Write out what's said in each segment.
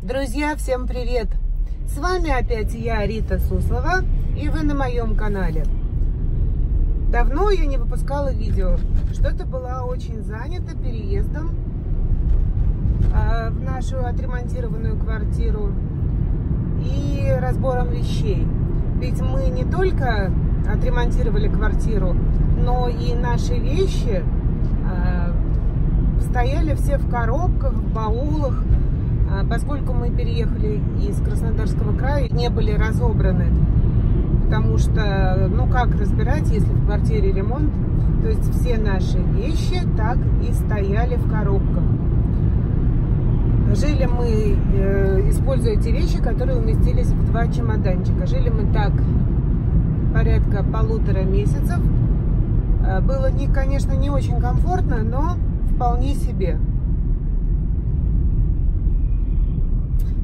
Друзья, всем привет! С вами опять я, Рита Суслова, и вы на моем канале. Давно я не выпускала видео, что-то была очень занята переездом э, в нашу отремонтированную квартиру и разбором вещей. Ведь мы не только отремонтировали квартиру, но и наши вещи э, стояли все в коробках, в баулах, поскольку мы переехали из Краснодарского края, не были разобраны. Потому что, ну как разбирать, если в квартире ремонт, то есть все наши вещи так и стояли в коробках. Жили мы, э, используя те вещи, которые уместились в два чемоданчика. Жили мы так порядка полутора месяцев. Э, было, не, конечно, не очень комфортно, но вполне себе.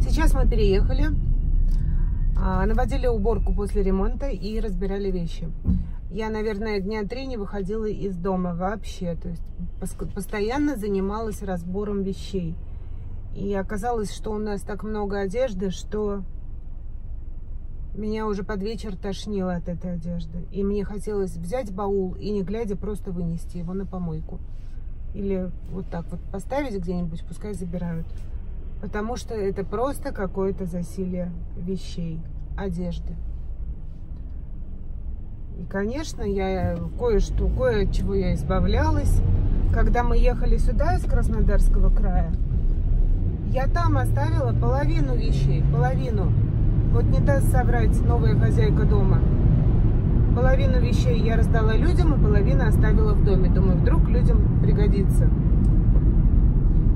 Сейчас мы переехали, а, наводили уборку после ремонта и разбирали вещи. Я, наверное, дня три не выходила из дома вообще. То есть постоянно занималась разбором вещей. И оказалось, что у нас так много одежды, что меня уже под вечер тошнило от этой одежды. И мне хотелось взять баул и, не глядя, просто вынести его на помойку. Или вот так вот поставить где-нибудь, пускай забирают. Потому что это просто какое-то засилие вещей, одежды. И, конечно, я кое-что, кое от чего я избавлялась. Когда мы ехали сюда из Краснодарского края, я там оставила половину вещей, половину. Вот не даст соврать новая хозяйка дома. Половину вещей я раздала людям, и половину оставила в доме. Думаю, вдруг людям пригодится.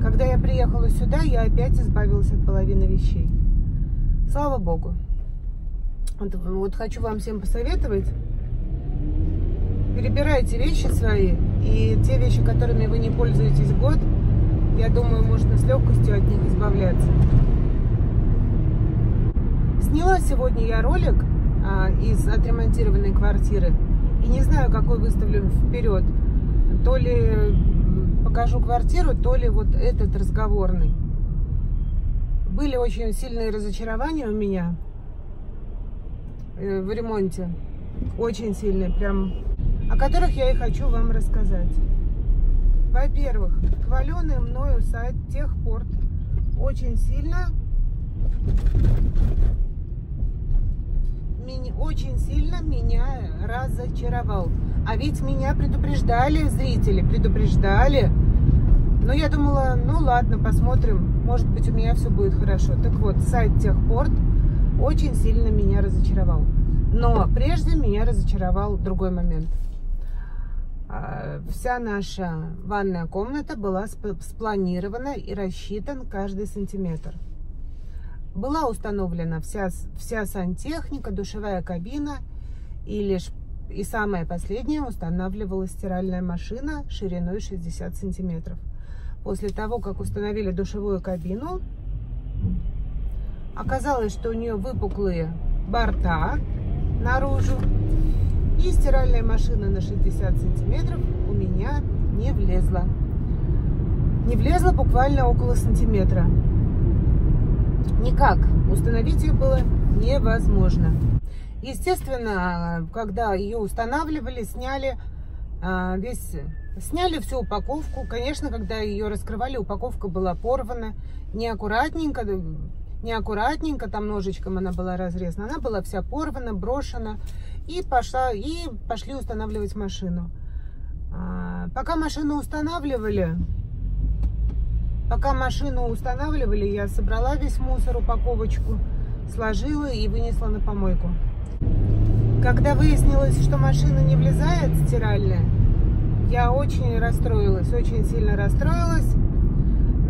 Когда я приехала сюда, я опять избавилась от половины вещей. Слава Богу. Вот, вот хочу вам всем посоветовать. Перебирайте вещи свои. И те вещи, которыми вы не пользуетесь год, я думаю, можно с легкостью от них избавляться. Сняла сегодня я ролик а, из отремонтированной квартиры. И не знаю, какой выставлю вперед. То ли покажу квартиру, то ли вот этот разговорный. Были очень сильные разочарования у меня э, в ремонте. Очень сильные, прям, о которых я и хочу вам рассказать. Во-первых, хваленый мною сайт Техпорт очень сильно меня, очень сильно меня разочаровал. А ведь меня предупреждали зрители, предупреждали. Но я думала, ну ладно, посмотрим, может быть у меня все будет хорошо. Так вот, сайт Техпорт очень сильно меня разочаровал. Но прежде меня разочаровал другой момент – а, вся наша ванная комната была спланирована и рассчитан каждый сантиметр. Была установлена вся, вся сантехника, душевая кабина и лишь и самое последнее устанавливалась стиральная машина шириной 60 сантиметров. После того, как установили душевую кабину, оказалось, что у нее выпуклые борта наружу и стиральная машина на 60 сантиметров у меня не влезла. Не влезла буквально около сантиметра. Никак. Установить ее было невозможно. Естественно, когда ее устанавливали, сняли а, весь, сняли всю упаковку. Конечно, когда ее раскрывали, упаковка была порвана, неаккуратненько, неаккуратненько, там ножичком она была разрезана. Она была вся порвана, брошена. И, пошла, и пошли устанавливать машину. А, пока машину устанавливали, пока машину устанавливали, я собрала весь мусор, упаковочку, сложила и вынесла на помойку. Когда выяснилось, что машина не влезает стиральная, я очень расстроилась, очень сильно расстроилась.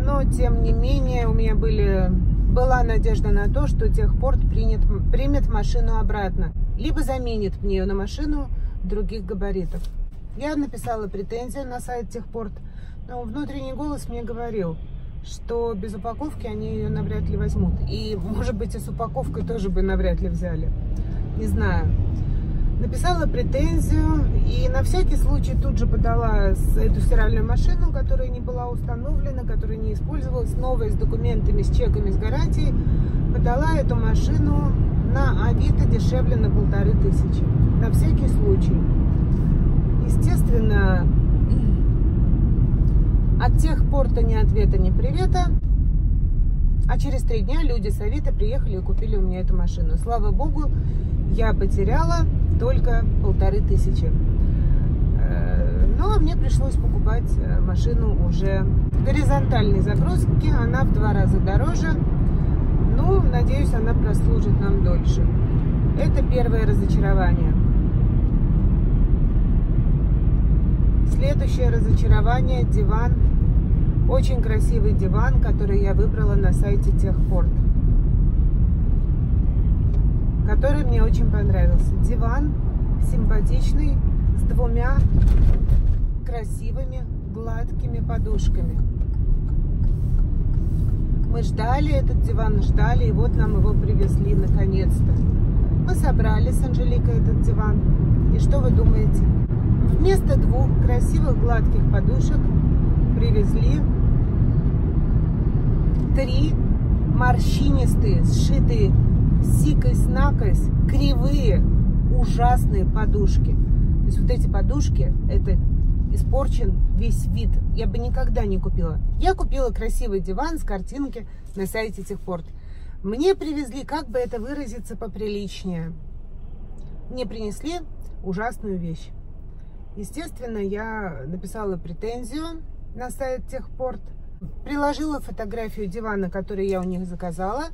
Но, тем не менее, у меня были, была надежда на то, что техпорт принят, примет машину обратно либо заменит мне ее на машину других габаритов. Я написала претензию на сайт Техпорт, но внутренний голос мне говорил, что без упаковки они ее навряд ли возьмут. И, может быть, и с упаковкой тоже бы навряд ли взяли. Не знаю. написала претензию и на всякий случай тут же подала эту стиральную машину, которая не была установлена, которая не использовалась, новая с документами, с чеками, с гарантией, подала эту машину на Авито дешевле на полторы тысячи. На всякий случай. Естественно, от тех пор-то ни ответа, ни привета. А через три дня люди с Авито приехали и купили у меня эту машину. Слава богу, я потеряла только полторы тысячи. Э, но мне пришлось покупать э, машину уже горизонтальной загрузки. Она в два раза дороже. Ну, надеюсь, она прослужит нам дольше. Это первое разочарование. Следующее разочарование – диван. Очень красивый диван, который я выбрала на сайте Техпорт который мне очень понравился. Диван симпатичный, с двумя красивыми гладкими подушками. Мы ждали этот диван, ждали, и вот нам его привезли наконец-то. Мы собрали с Анжеликой этот диван. И что вы думаете? Вместо двух красивых гладких подушек привезли три морщинистые, сшитые сикость-накость, кривые, ужасные подушки. То есть вот эти подушки, это испорчен весь вид. Я бы никогда не купила. Я купила красивый диван с картинки на сайте Техпорт. Мне привезли, как бы это выразиться поприличнее. Мне принесли ужасную вещь. Естественно, я написала претензию на сайт Техпорт. Приложила фотографию дивана, который я у них заказала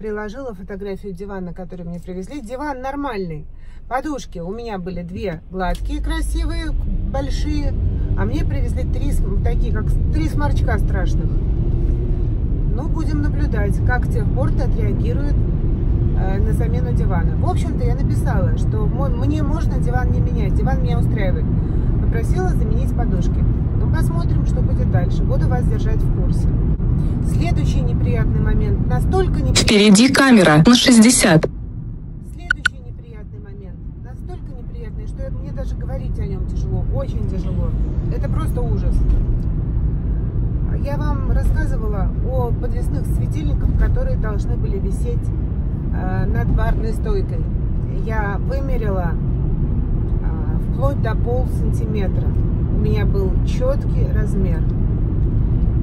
приложила фотографию дивана, который мне привезли. Диван нормальный. Подушки у меня были две гладкие, красивые, большие. А мне привезли три такие, как три сморчка страшных. Ну, будем наблюдать, как техпорт отреагирует э, на замену дивана. В общем-то, я написала, что мне можно диван не менять, диван меня устраивает. Попросила заменить подушки. Ну, посмотрим, что будет дальше. Буду вас держать в курсе. Следующий неприятный момент. Настолько неприятный... Впереди камера на 60. Следующий неприятный момент. Настолько неприятный, что мне даже говорить о нем тяжело. Очень тяжело. Это просто ужас. Я вам рассказывала о подвесных светильниках, которые должны были висеть э, над барной стойкой. Я вымерила э, вплоть до пол сантиметра. У меня был четкий размер.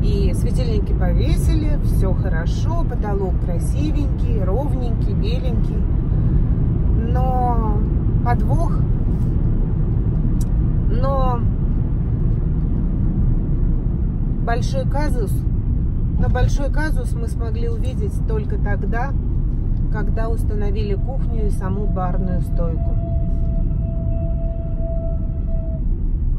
И светильники повесили, все хорошо, потолок красивенький, ровненький, беленький. Но подвох, но большой казус, но большой казус мы смогли увидеть только тогда, когда установили кухню и саму барную стойку.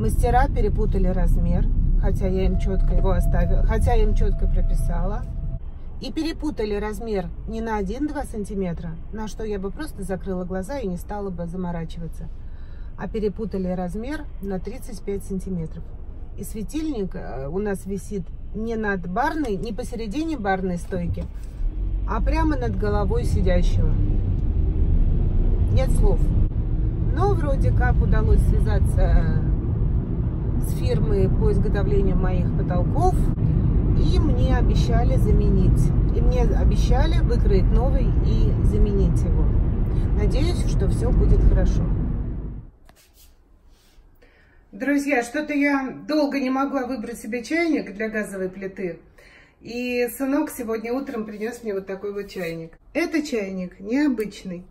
Мастера перепутали размер – хотя я им четко его оставила, хотя я им четко прописала. И перепутали размер не на 1-2 сантиметра, на что я бы просто закрыла глаза и не стала бы заморачиваться, а перепутали размер на 35 сантиметров. И светильник э, у нас висит не над барной, не посередине барной стойки, а прямо над головой сидящего. Нет слов. Но вроде как удалось связаться с фирмы по изготовлению моих потолков. И мне обещали заменить. И мне обещали выкроить новый и заменить его. Надеюсь, что все будет хорошо. Друзья, что-то я долго не могла выбрать себе чайник для газовой плиты. И сынок сегодня утром принес мне вот такой вот чайник. Это чайник необычный.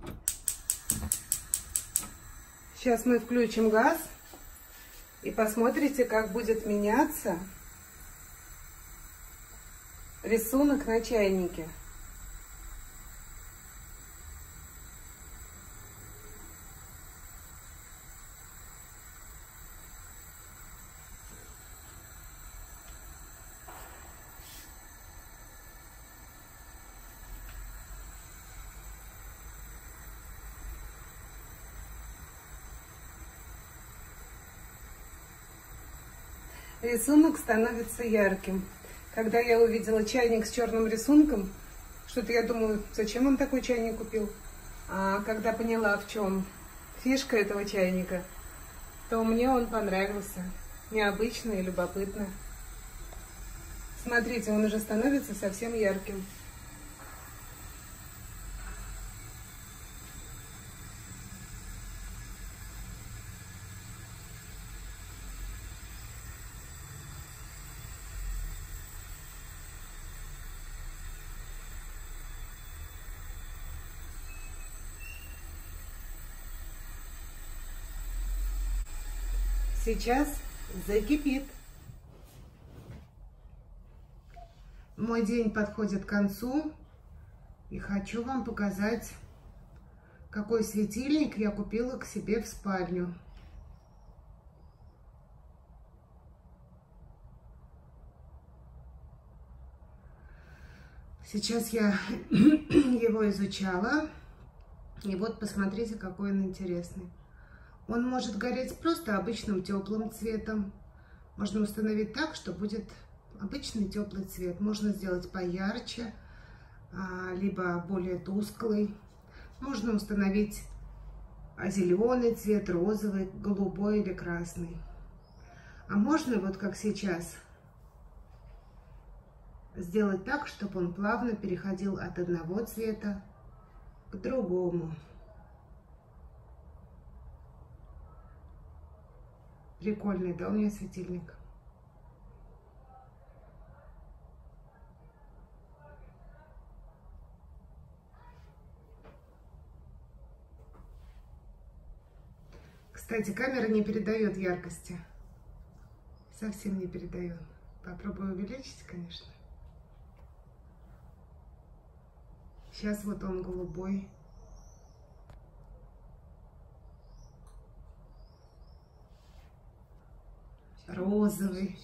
Сейчас мы включим газ. И посмотрите, как будет меняться рисунок на чайнике. Рисунок становится ярким. Когда я увидела чайник с черным рисунком, что-то я думаю, зачем он такой чайник купил? А когда поняла, в чем фишка этого чайника, то мне он понравился. Необычно и любопытно. Смотрите, он уже становится совсем ярким. Сейчас закипит. Мой день подходит к концу. И хочу вам показать, какой светильник я купила к себе в спальню. Сейчас я его изучала. И вот посмотрите, какой он интересный. Он может гореть просто обычным теплым цветом. Можно установить так, что будет обычный теплый цвет. Можно сделать поярче, а, либо более тусклый. Можно установить зеленый цвет, розовый, голубой или красный. А можно вот как сейчас сделать так, чтобы он плавно переходил от одного цвета к другому. Прикольный, да, у меня светильник? Кстати, камера не передает яркости. Совсем не передает. Попробую увеличить, конечно. Сейчас вот он голубой. Розовый.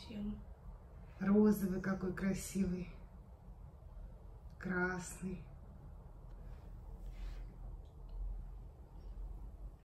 Розовый какой красивый. Красный.